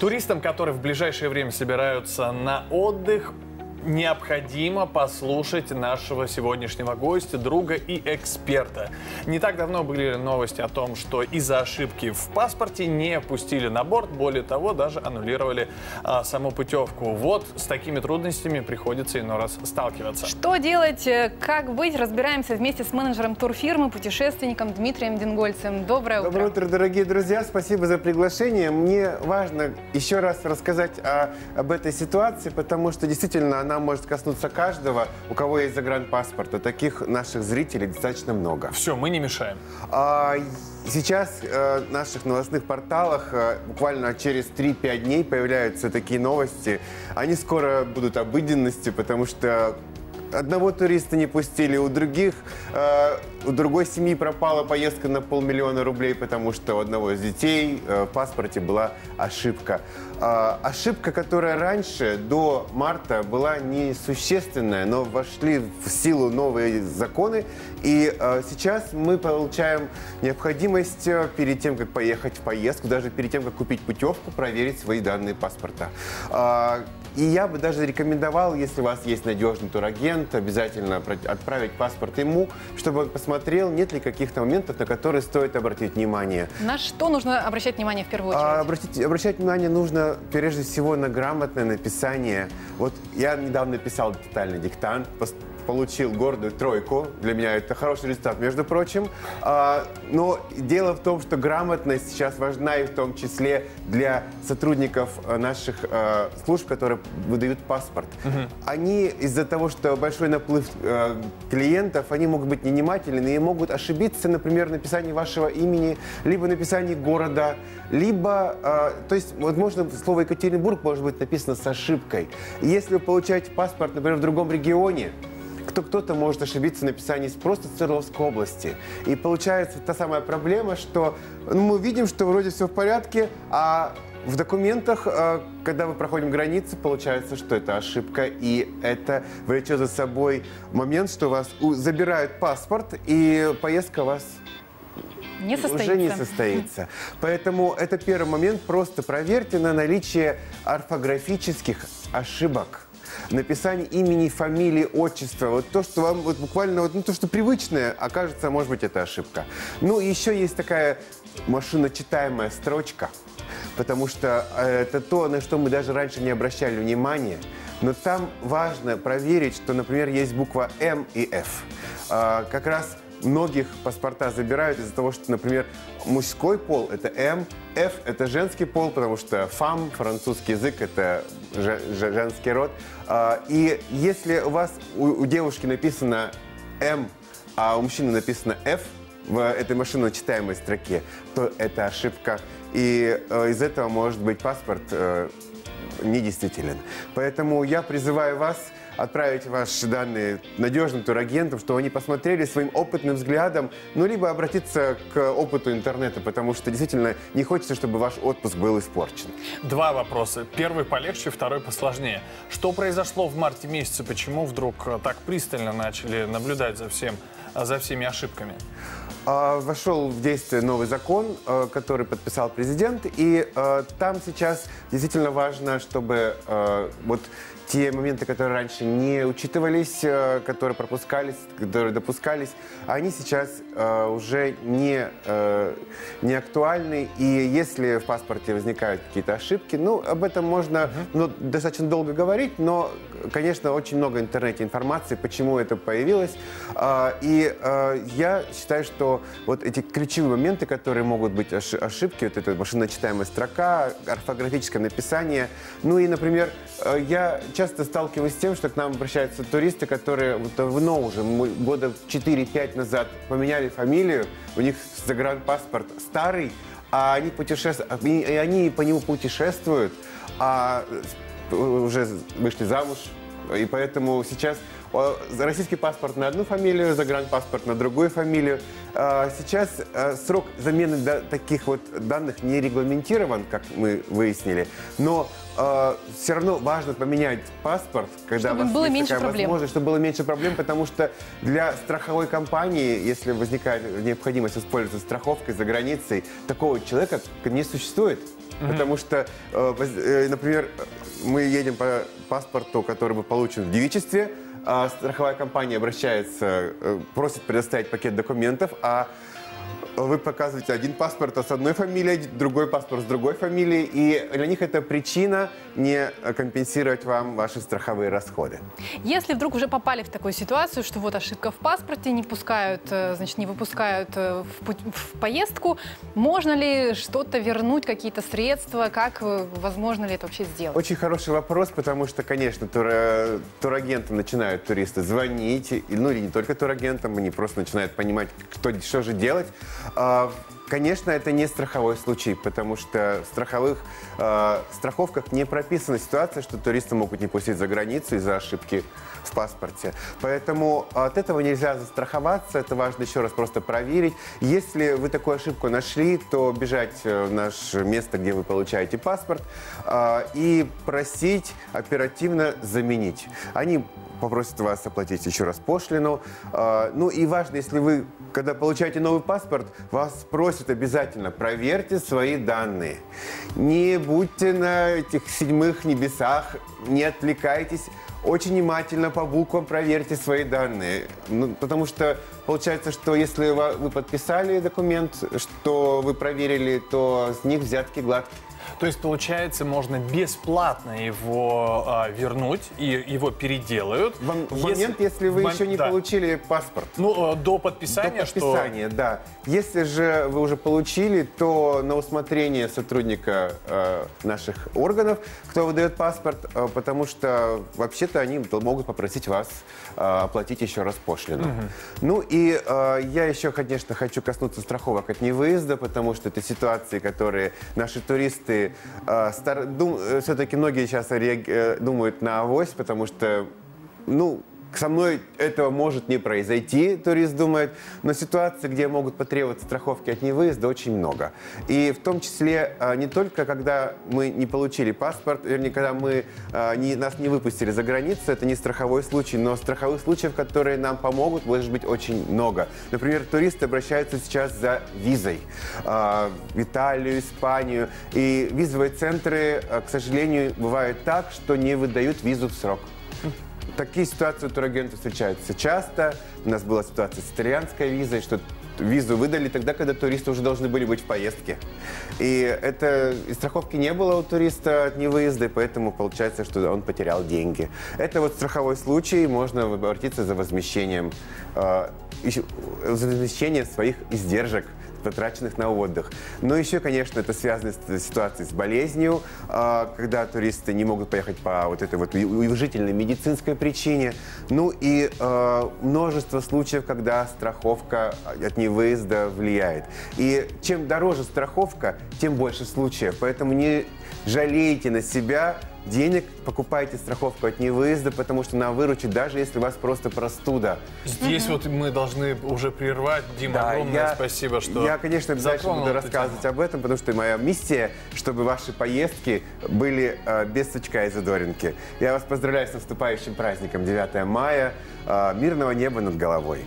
Туристам, которые в ближайшее время собираются на отдых, необходимо послушать нашего сегодняшнего гостя, друга и эксперта. Не так давно были новости о том, что из-за ошибки в паспорте не пустили на борт, более того, даже аннулировали а, саму путевку. Вот с такими трудностями приходится иной раз сталкиваться. Что делать, э, как быть, разбираемся вместе с менеджером турфирмы, путешественником Дмитрием Дингольцем. Доброе утро. Доброе утро, дорогие друзья. Спасибо за приглашение. Мне важно еще раз рассказать о- об этой ситуации, потому что действительно она может коснуться каждого, у кого есть загранпаспорт. А таких наших зрителей достаточно много. Все, мы не мешаем. А, Сейчас э, в наших новостных порталах э, буквально через 3-5 дней появляются такие новости. Они скоро будут обыденностью, потому что одного туриста не пустили, у других, э, у другой семьи пропала поездка на полмиллиона рублей, потому что у одного из детей э, в паспорте была ошибка. А, ошибка, которая раньше, до марта, была несущественная, но вошли в силу новые законы, и э, сейчас мы получаем необходимость э, перед тем, как поехать в поездку, даже перед тем, как купить путевку, проверить свои данные паспорта. А, и я бы даже рекомендовал, если у вас есть надежный турагент, обязательно отправить паспорт ему, чтобы он посмотрел, нет ли каких-то моментов, на которые стоит обратить внимание. На что нужно обращать внимание в первую очередь? А, обратить, обращать внимание нужно прежде всего на грамотное написание. Вот я недавно писал детальный диктант, получил гордую тройку. Для меня это хороший результат, между прочим. А, но дело в том, что грамотность сейчас важна и в том числе для сотрудников э, наших э, служб, которые выдают паспорт. Они из-за того, что большой наплыв э, клиентов, они могут быть невнимательны и могут ошибиться, например, в написании вашего имени, либо написании города, либо, э, то есть, возможно, слово Екатеринбург может быть написано с ошибкой. Если вы получаете паспорт, например, в другом регионе, кто кто-то может ошибиться в написании с- просто с Свердловской области. И получается та самая проблема, что ну, мы видим, что вроде все в порядке, а в документах, э, когда мы проходим границы, получается, что это ошибка, и это влечет за собой момент, что у вас забирают паспорт, и поездка у вас не состоится. уже не состоится. Поэтому это первый момент. Просто проверьте на наличие орфографических ошибок. Написание имени, фамилии, отчества. Вот то, что вам вот буквально, вот, ну, то, что привычное, окажется, может быть, это ошибка. Ну, еще есть такая машиночитаемая строчка, потому что э, это то, на что мы даже раньше не обращали внимания. Но там важно проверить, что, например, есть буква М и Ф. А, как раз многих паспорта забирают из-за того, что, например, мужской пол – это М, F – это женский пол, потому что фам, французский язык – это же- же- женский род. А, И если у вас, у, у девушки написано М, а у мужчины написано F в этой машиночитаемой строке, то это ошибка. И э, из этого может быть паспорт э, недействителен. Поэтому я призываю вас отправить ваши данные надежным турагентам, чтобы они посмотрели своим опытным взглядом, ну, либо обратиться к опыту интернета, потому что действительно не хочется, чтобы ваш отпуск был испорчен. Два вопроса. Первый полегче, второй посложнее. Что произошло в марте месяце? Почему вдруг э, так пристально начали наблюдать за, всем, за всеми ошибками? А, Вошел в действие новый закон, э, который подписал президент, и там сейчас действительно важно, чтобы вот те моменты, которые раньше не учитывались, которые пропускались, которые допускались, они сейчас э, уже не, э, не актуальны. И если в паспорте возникают какие-то ошибки, ну, об этом можно ну, достаточно долго говорить, но, конечно, очень много в интернете информации, почему это появилось. А, И э, я считаю, что вот эти ключевые моменты, которые могут быть оши- ошибки, вот эта машиночитаемая строка, орфографическое написание. Ну и, например, э, я часто сталкиваюсь с тем, что к нам обращаются туристы, которые вот давно уже, мы года 4-5 назад поменяли фамилию, у них загранпаспорт старый, а они путешествуют, и они по нему путешествуют, а э, уже вышли замуж, и поэтому сейчас российский паспорт на одну фамилию, загранпаспорт на другую фамилию. А Сейчас э, срок замены таких вот данных не регламентирован, как мы выяснили, но все равно важно поменять паспорт, когда Чтобы у вас было есть меньше такая проблем. возможность, чтобы было меньше проблем, потому что для страховой компании, если возникает необходимость использовать страховкой за границей, такого человека не существует. Потому что, э, э, например, мы едем по паспорту, который был получен в девичестве, а страховая компания обращается, э, просит предоставить пакет документов, а вы показываете один паспорт с одной фамилией, другой паспорт с другой фамилией, и для них это причина не компенсировать вам ваши страховые расходы. Если вдруг уже попали в такую ситуацию, что вот ошибка в паспорте, не пускают, э, значит, не выпускают э, в, в поездку, можно ли что-то вернуть, какие-то средства, как э, возможно ли это вообще сделать? Очень хороший вопрос, потому что, конечно, тур- турагентам начинают туристы звонить, ну или не только турагентам, они просто начинают понимать, кто, что же делать. А, Конечно, это не страховой случай, потому что в страховых э, страховках не прописана ситуация, что туристы могут не пустить за границу из-за ошибки в паспорте. Поэтому от этого нельзя застраховаться, это важно еще раз просто проверить. Если вы такую ошибку нашли, то бежать э, в наше место, где вы получаете паспорт, э, и просить оперативно заменить. Они попросят вас оплатить еще раз пошлину. А, Ну и важно, если вы, когда получаете новый паспорт, вас просят обязательно проверьте свои данные. Не будьте на этих седьмых небесах, не отвлекайтесь. Очень внимательно по буквам проверьте свои данные. Ну, потому что получается, что если вы подписали документ, что вы проверили, то с них взятки гладкие. То есть, получается, можно бесплатно его а, вернуть, и его переделают. В, в Если- момент, если вы в еще не да. получили паспорт. Ну, э, до подписания, До подписания, да. Если же вы уже получили, то на усмотрение сотрудника э, наших органов, кто выдает паспорт, э, потому что вообще-то они могут попросить вас э, оплатить еще раз пошлину. Ну и э, я еще, конечно, хочу коснуться страховок от невыезда, потому что это ситуации, которые наши туристы э, все-таки многие сейчас реаг- э, думают на авось, потому что ну, со мной этого может не произойти, турист думает, но ситуаций, где могут потребоваться страховки от невыезда, очень много. И в том числе а, не только когда мы не получили паспорт, вернее, когда мы, а, не, нас не выпустили за границу, это не страховой случай, но страховых случаев, которые нам помогут, может быть очень много. Например, туристы обращаются сейчас за визой а, в Италию, Испанию, и визовые центры, к сожалению, бывает так, что не выдают визу в срок. Такие ситуации у турагентов встречаются часто. У нас была ситуация с итальянской визой, что визу выдали тогда, когда туристы уже должны были быть в поездке. И это и страховки не было у туриста от невыезда, и поэтому получается, что он потерял деньги. Это вот страховой случай, можно обратиться за возмещением, э, за возмещение своих издержек потраченных на отдых. Но еще, конечно, это связано с ситуацией с болезнью, а, когда туристы не могут поехать по вот этой вот уважительной медицинской причине. Ну и а, множество случаев, когда страховка от невыезда влияет. И чем дороже страховка, тем больше случаев. Поэтому не жалейте на себя денег, покупайте страховку от невыезда, потому что она выручит, даже если у вас просто простуда. Здесь вот мы должны уже прервать. Дима, огромное спасибо, что Я, конечно, обязательно буду рассказывать тему. об этом, потому что моя миссия, чтобы ваши поездки были э, без сучка и задоринки. Я вас поздравляю с наступающим праздником 9 мая. Э, мирного неба над головой.